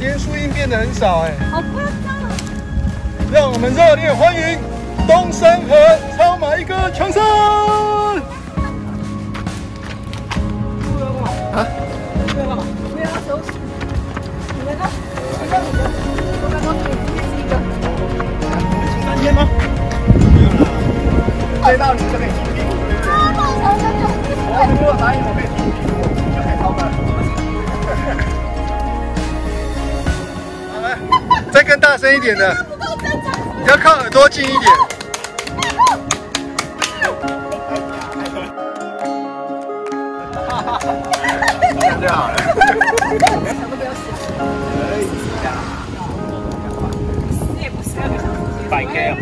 今天树荫变得很少哎，好夸张啊！让我们热烈欢迎东山河超马一哥强森。啊？不要干嘛？不要休息。你们呢？你们你们，我刚刚给你是一个。三天吗？不用了，接到你就可以出屁股。啊，好长的脚。我如果答应我可以出屁股，更大声一点的，不够挣扎。要靠耳朵近一点。哈哈哈这样就好了。想都不要想。可以呀。你也不是那个想。百 K 啊。